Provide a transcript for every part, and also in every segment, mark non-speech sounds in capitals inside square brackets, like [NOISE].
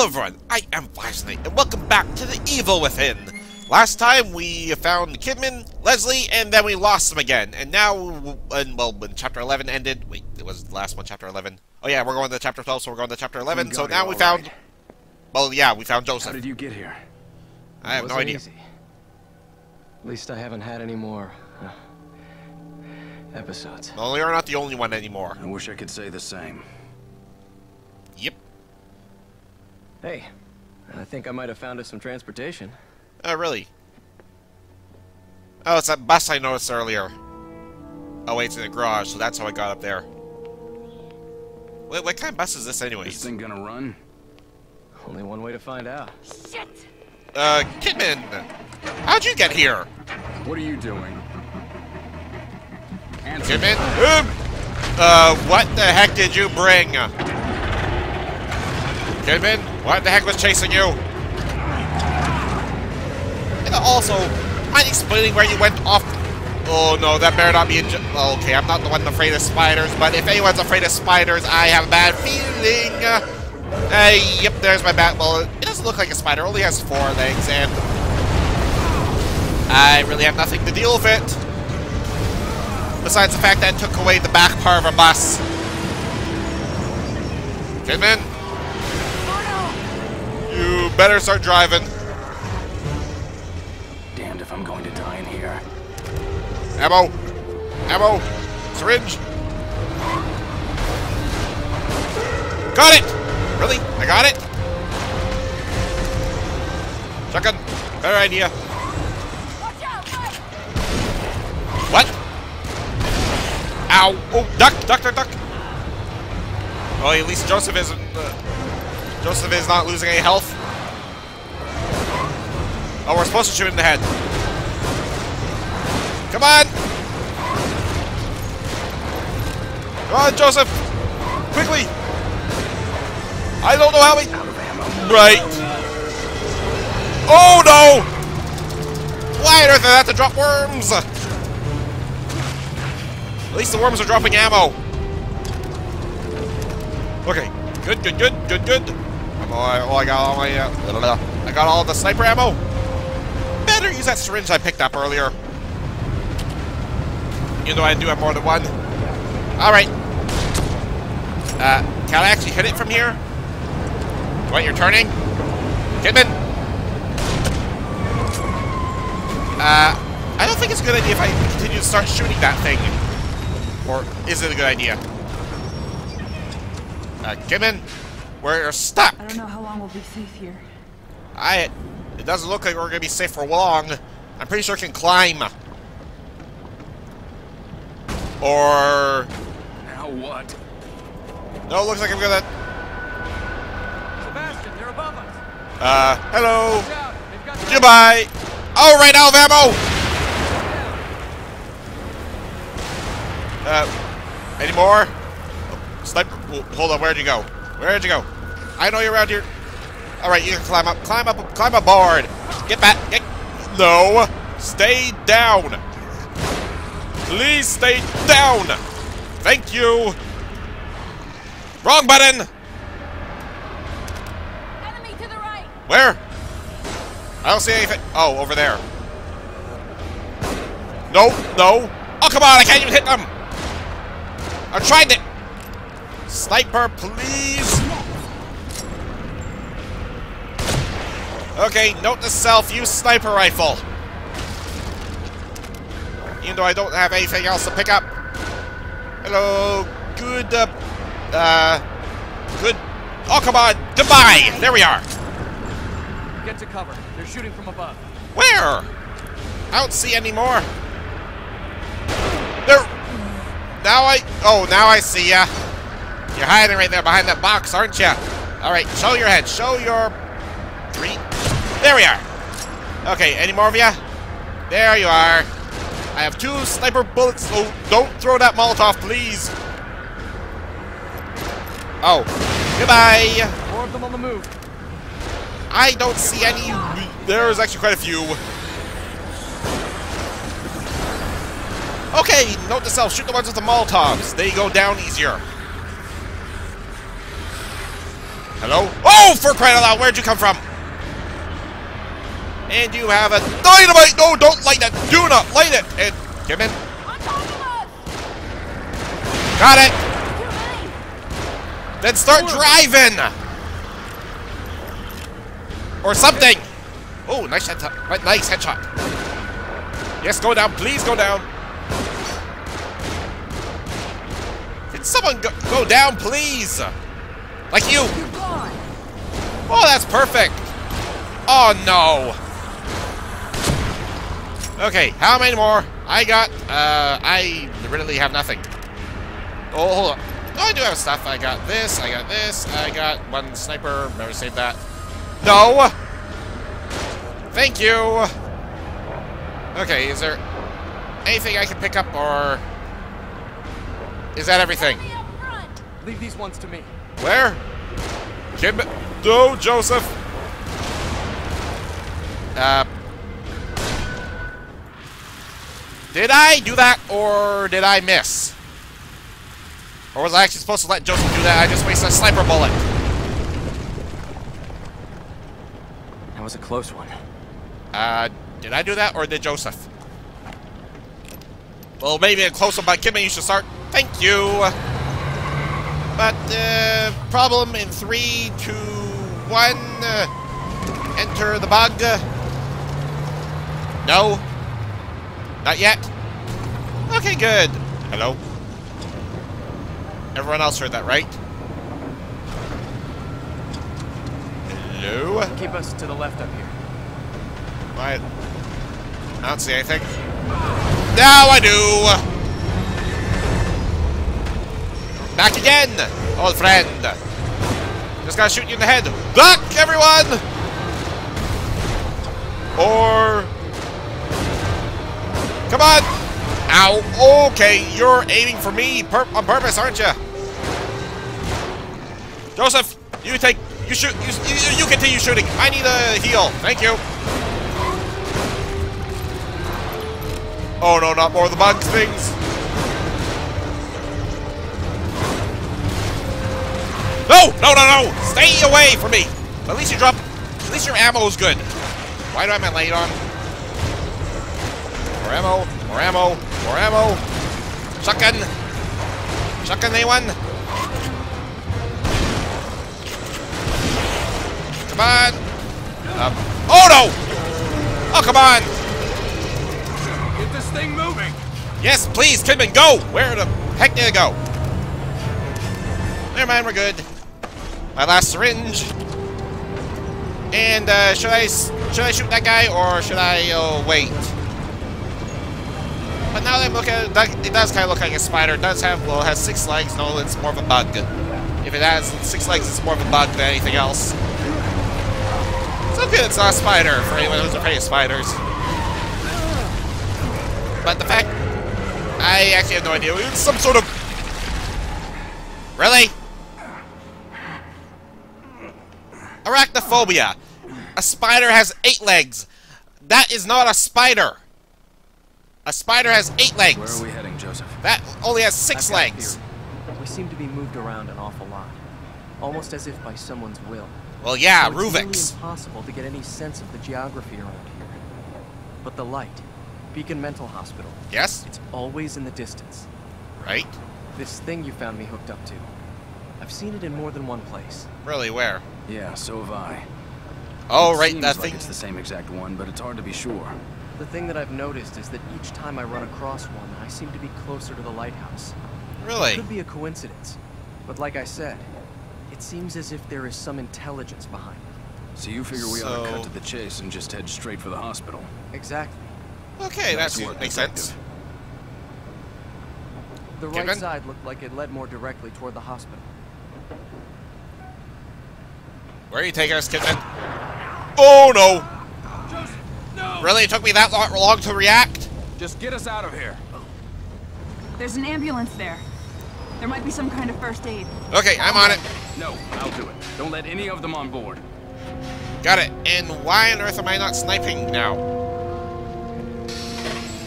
Hello everyone, I am VisorKnight, and welcome back to the Evil Within. Last time we found Kidman, Leslie, and then we lost them again. And now, and, well, when Chapter 11 ended, wait, it was the last one, Chapter 11. Oh yeah, we're going to Chapter 12, so we're going to Chapter 11. So now we found, right. well, yeah, we found Joseph. How did you get here? I have no idea. Easy. At least I haven't had any more uh, episodes. Well, you're not the only one anymore. I wish I could say the same. Hey, I think I might have found us some transportation. Oh, really? Oh, it's that bus I noticed earlier. Oh, wait, it's in the garage, so that's how I got up there. Wait, what kind of bus is this anyways? This thing gonna run? Only one way to find out. Shit! Uh, Kidman! How'd you get here? What are you doing? Answer. Kidman? Um, uh, what the heck did you bring? Kidman, what the heck was chasing you? And also, mind explaining where you went off? Oh no, that better not be in. okay, I'm not the one afraid of spiders, but if anyone's afraid of spiders, I have a bad feeling. Uh, yep, there's my bat. Well, it doesn't look like a spider. It only has four legs, and I really have nothing to deal with it. Besides the fact that it took away the back part of a bus. Kidman? You better start driving. Damned if I'm going to die in here. Ammo! Ammo! Syringe! Got it! Really? I got it? Shotgun. Better idea. What? Ow! Oh, duck! Duck! Duck! Duck! Well, at least Joseph isn't... Uh, Joseph is not losing any health. Oh, we're supposed to shoot him in the head. Come on! Come on, Joseph! Quickly! I don't know how we... Right. Oh, no! Why on earth did I have to drop worms? At least the worms are dropping ammo. Okay. Good, good, good, good, good. Oh, I got all my... Uh, I got all the sniper ammo. Better use that syringe I picked up earlier. Even though I do have more than one. Alright. Uh, can I actually hit it from here? What, you're turning? Kidman? Uh, I don't think it's a good idea if I continue to start shooting that thing. Or is it a good idea? Uh, Kidman? We're stuck. I don't know how long we'll be safe here. I... It doesn't look like we're gonna be safe for long. I'm pretty sure I can climb. Or... Now what? No, it looks like I'm gonna... Sebastian, they're above us. Uh, hello. Goodbye. Oh, right out of ammo. Uh, any more? Oh, sniper. Hold on, where'd you go? Where'd you go? I know you're around here. All right, you can climb up, climb up, climb aboard. Get back. Get. No. Stay down. Please stay down. Thank you. Wrong button. Enemy to the right. Where? I don't see anything. Oh, over there. No, no. Oh, come on, I can't even hit them. I tried it. Sniper, please. Okay, note to self, use sniper rifle. Even though I don't have anything else to pick up. Hello, good, uh, uh, good. Oh, come on, goodbye. There we are. Get to cover. They're shooting from above. Where? I don't see any more. There. Now I. Oh, now I see ya. You're hiding right there behind that box, aren't you? All right, show your head. Show your. Three. There we are. Okay, any more of you? There you are. I have two sniper bullets, so don't throw that Molotov, please. Oh. Goodbye. More of them on the move. I don't see any. There's actually quite a few. Okay, note to self, shoot the ones with the Molotovs. They go down easier. Hello? Oh, for crying out loud, where'd you come from? And you have a dynamite! No, don't light that! Do not light it! And come in. On top of us! Got it! Then start driving! Or something! Oh, nice headshot. Nice headshot. Yes, go down. Please go down. Can someone go, go down, please? Like you. Oh, that's perfect. Oh, no. Okay, how many more? I got, uh, I really have nothing. Oh, hold on. Oh, I do have stuff. I got this, I got this, I got one sniper. Never saved that. No! Thank you! Okay, is there anything I can pick up, or... Is that everything? Leave these ones to me. Where? Kid... No, Joseph! Uh... Did I do that, or did I miss? Or was I actually supposed to let Joseph do that? I just wasted a sniper bullet. That was a close one. Uh, did I do that, or did Joseph? Well, maybe a close one by Kimmy, you should start. Thank you! But, uh, problem in three, two, one. Uh, enter the bug. No? Not yet? Okay, good. Hello? Everyone else heard that, right? Hello? Keep us to the left up here. I, I don't see anything. Now I do! Back again, old friend. Just gotta shoot you in the head. Duck, everyone! Or... Come on! Ow, okay, you're aiming for me on purpose, aren't you? Joseph, you take, you shoot, you, you, you continue shooting. I need a heal. Thank you. Oh no, not more of the bug things. No, no, no, no! Stay away from me! At least you drop, at least your ammo is good. Why do I have my light on? More ammo, more ammo, more ammo. Shotgun. Shotgun, anyone? Come on. Um, oh no! Oh, come on! Get this thing moving! Yes, please, Kidman, go! Where the heck did it go? Never mind, we're good. My last syringe. And, uh, should I, should I shoot that guy, or should I, uh, wait? But now that I'm looking at it, that- it does kind of look like a spider. It does have, well, it has six legs. No, it's more of a bug. If it has six legs, it's more of a bug than anything else. It's okay it's not a spider, for anyone who's afraid of spiders. But the fact I actually have no idea. It's some sort of. Really? Arachnophobia. A spider has eight legs. That is not a spider. A spider has eight legs. Where legs. are we heading, Joseph? That only has 6 I've got a legs. theory. We seem to be moved around an awful lot. Almost as if by someone's will. Well, yeah, So It's nearly Ruvik's. impossible to get any sense of the geography around here. But the light, Beacon Mental Hospital, Yes? it's always in the distance. Right? This thing you found me hooked up to. I've seen it in more than one place. Really, where? Yeah, so have I. Oh, It right, seems that like thing. it's the same exact one, but it's hard to be sure. The thing that I've noticed is that each time I run across one, I seem to be closer to the lighthouse. Really? It Really? could be a coincidence, but like I said, it seems as if there is some intelligence behind it. So you figure we ought to cut to the chase and just head straight for the hospital. Exactly. Okay, Nice that work, makes sense. The right Given? side looked like it led more directly toward the hospital. Where are you taking us, Kidman? Oh, no! No! Really? It took me that lo- long to react? Just get us out of here. There's an ambulance there. There might be some kind of first aid. Okay, I'm on it. No, I'll do it. Don't let any of them on board. Got it. And why on earth am I not sniping now?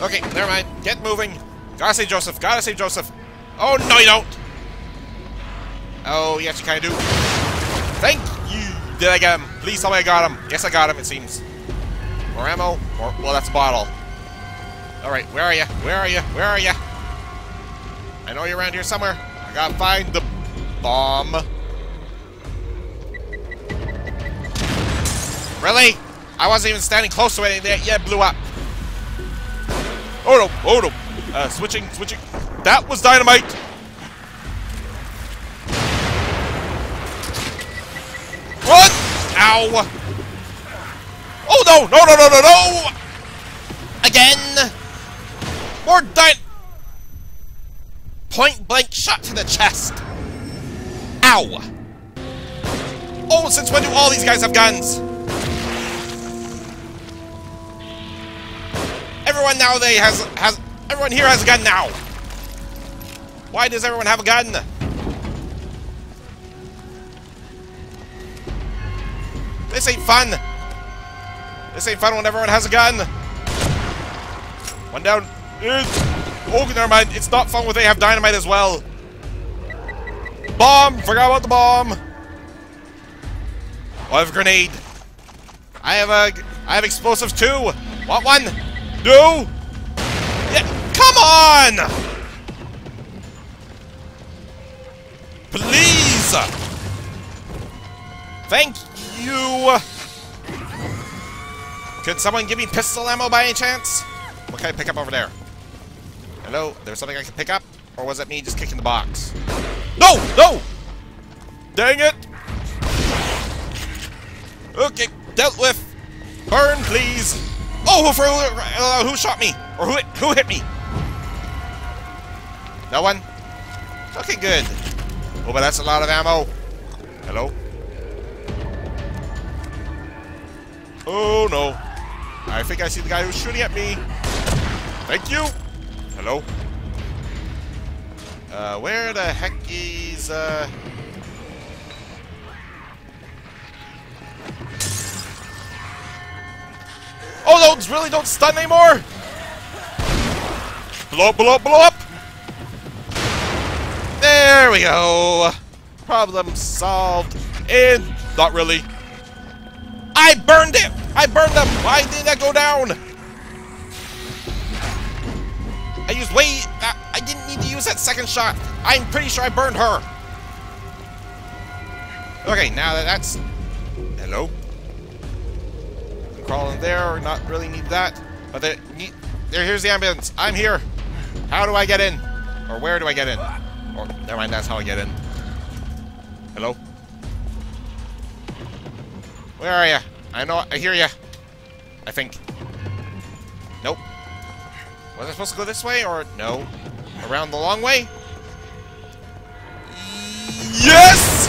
Okay, never mind. Get moving. Gotta save Joseph. Gotta save Joseph. Oh, no, you don't. Oh, yes, you kind of do. Thank you. Did I get him? Please tell me I got him. Yes, I got him, it seems. More ammo. More, well, that's a bottle. Alright, where are you? Where are you? Where are you? I know you're around here somewhere. I gotta find the bomb. Really? I wasn't even standing close to it, and yet it blew up. Oh no, oh no. Uh, switching, switching. That was dynamite! Ow! Oh no, no, no, no, no, no! Again! More dy- Point blank shot to the chest. Ow! Oh, since when do all these guys have guns? Everyone now they has has everyone here has a gun now. Why does everyone have a gun? This ain't fun. This ain't fun when everyone has a gun. One down. Oh, never mind. It's not fun when they have dynamite as well. Bomb! Forgot about the bomb. Oh, I have a grenade. I have a. I have explosives too. Want one? No. Yeah. Come on! Please. Thank you. Could someone give me pistol ammo by any chance? What can I pick up over there? Hello? There's something I can pick up? Or was it me just kicking the box? No! No! Dang it! Okay, dealt with. Burn, please. Oh, who, for, uh, who shot me? Or who, who hit me? No one? Okay, good. Oh, but that's a lot of ammo. Hello? Oh, no. I think I see the guy who's shooting at me. Thank you. Hello? Uh, where the heck is, uh... Oh, those really don't stun anymore! Blow up, blow up, blow up! There we go! Problem solved. And not really. I burned it! I burned them! Why did that go down? I used way... Uh, I didn't need to use that second shot. I'm pretty sure I burned her. Okay, now that that's... Hello? Crawl in there, or not really need that. But the, there, here's the ambulance. I'm here. How do I get in? Or where do I get in? Or, never mind, that's how I get in. Hello? Where are you? I know, I hear you. I think. Nope. Was I supposed to go this way, or no? Around the long way? Yes!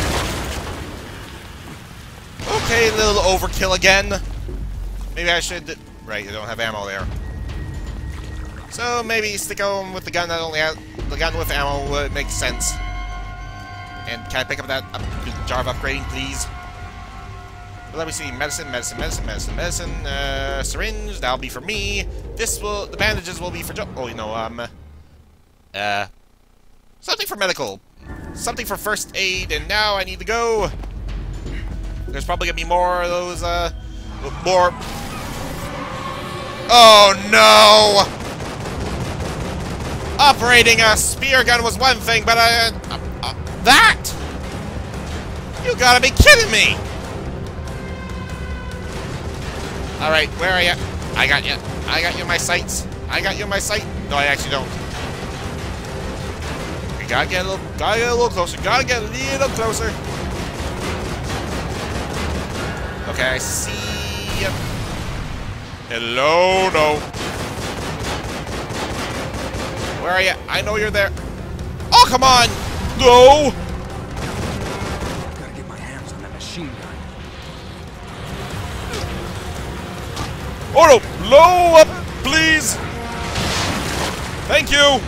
Okay, a little overkill again. Maybe I should... Right, I don't have ammo there. So maybe stick on with the gun that only has... The gun with ammo would make sense. And can I pick up that jar of upgrading, please? Let me see. Medicine, medicine, medicine, medicine, medicine. Uh, syringe. That'll be for me. This will. The bandages will be for Joe. Oh, you know, um. Uh. Something for medical. Something for first aid. And now I need to go. There's probably gonna be more of those. Uh. More. Oh no! Operating a spear gun was one thing, but uh, uh, uh that. You gotta be kidding me! Alright, where are you? I got you. I got you in my sights. I got you in my sight. No, I actually don't. We gotta get a little, gotta get a little closer. Gotta get a little closer. Okay, I see. Hello, no. Where are you? I know you're there. Oh, come on! No! No! Blow up, please! Thank you!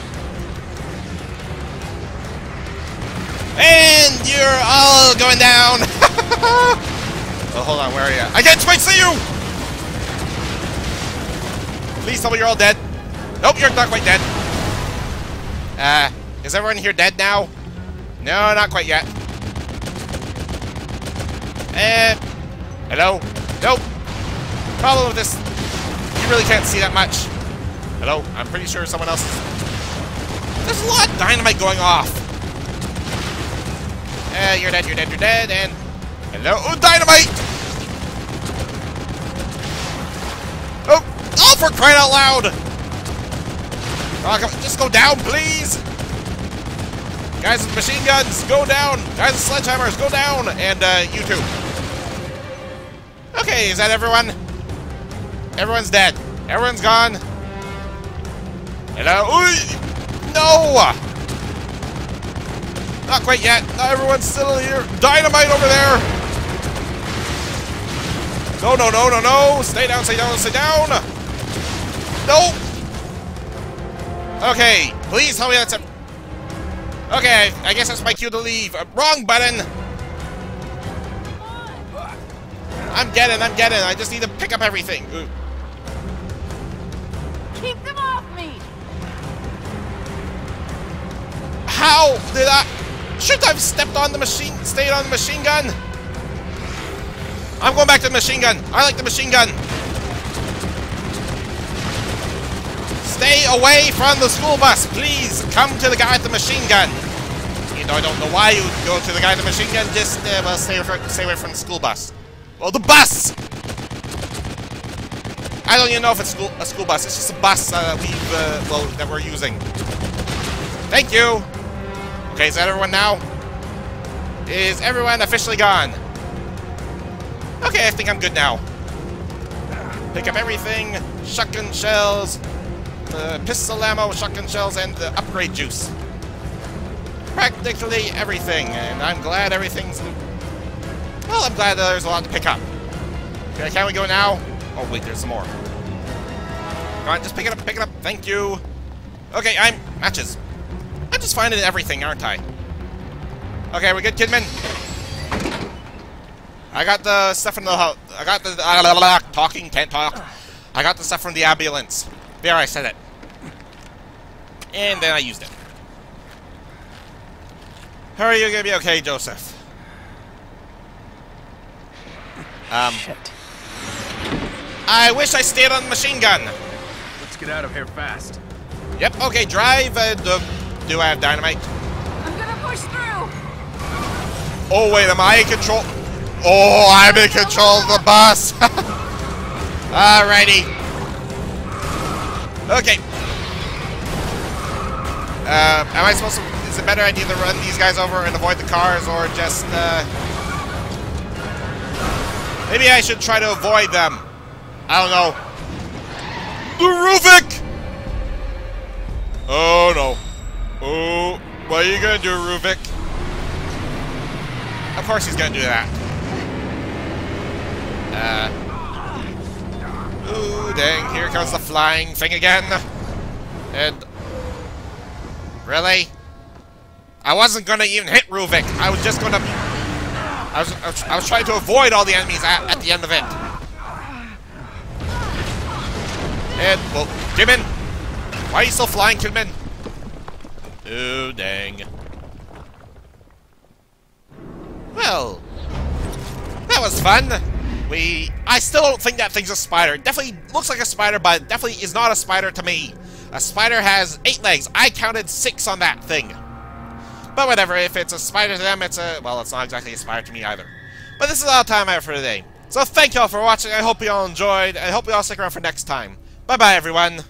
And you're all going down! [LAUGHS] oh, hold on, where are you? I can't quite see you! Please tell me you're all dead. Nope, you're not quite dead. Uh, is everyone here dead now? No, not quite yet. Eh. Hello? Nope. Problem with this, really can't see that much. Hello? I'm pretty sure someone else is... There's a lot of dynamite going off. Eh, you're dead, you're dead, you're dead, and... Hello? Oh, dynamite! Oh! Oh, for crying out loud! Oh, come on, just go down, please! Guys with machine guns, go down! Guys with sledgehammers, go down! And, uh, you too. Okay, is that everyone? Everyone's dead. Everyone's gone. Hello? Ooh, no! Not quite yet. Not everyone's still here. Dynamite over there! No, no, no, no, no! Stay down, stay down, stay down! No! Okay, please tell me that's a... Okay, I guess that's my cue to leave. Uh, wrong button! I'm getting, I'm getting. I just need to pick up everything. Ooh. How did I... Shouldn't I have stepped on the machine, stayed on the machine gun? I'm going back to the machine gun. I like the machine gun. Stay away from the school bus. Please come to the guy with the machine gun. You know, I don't know why you go to the guy with the machine gun. Just, uh, well, stay, away from- stay away from the school bus. Well, the bus! I don't even know if it's school, a school bus. It's just a bus uh, we've, uh, well, that we're using. Thank you. Okay, is that everyone now? Is everyone officially gone? Okay, I think I'm good now. Pick up everything. Shotgun shells. The pistol ammo, shotgun shells, and the upgrade juice. Practically everything, and I'm glad everything's... Well, I'm glad that there's a lot to pick up. Okay, can we go now? Oh, wait, there's some more. Come on, just pick it up, pick it up. Thank you. Okay, I'm... Matches. I'm just finding everything, aren't I? Okay, we good, Kidman? I got the stuff from the... I got the... Uh, talking, can't talk. I got the stuff from the ambulance. There, I said it. And then I used it. How are you gonna be okay, Joseph? Um, Shit. I wish I stayed on the machine gun. Let's get out of here fast. Yep, okay, drive, and uh, do I have dynamite? I'm gonna push through! Oh, wait, am I in control? Oh, I'm in control of the bus! [LAUGHS] Alrighty. Okay. Uh, am I supposed to... Is it a better idea to run these guys over and avoid the cars, or just, uh... Maybe I should try to avoid them. I don't know. The Ruvik! Oh, no. Oh, what are you gonna do, Ruvik? Of course he's gonna do that. Uh. Ooh, dang, here comes the flying thing again. And... Really? I wasn't gonna even hit Ruvik. I was just gonna... I was, I was, I was trying to avoid all the enemies at, at the end of it. And, well, Kidman! Why are you still flying, Kidman? Oh, dang. Well, that was fun. We, I still don't think that thing's a spider. It definitely looks like a spider, but definitely is not a spider to me. A spider has eight legs. I counted six on that thing. But whatever, if it's a spider to them, it's a, well, it's not exactly a spider to me either. But this is all the time I have for today. So thank y'all for watching. I hope you all enjoyed. I hope you all stick around for next time. Bye-bye, everyone.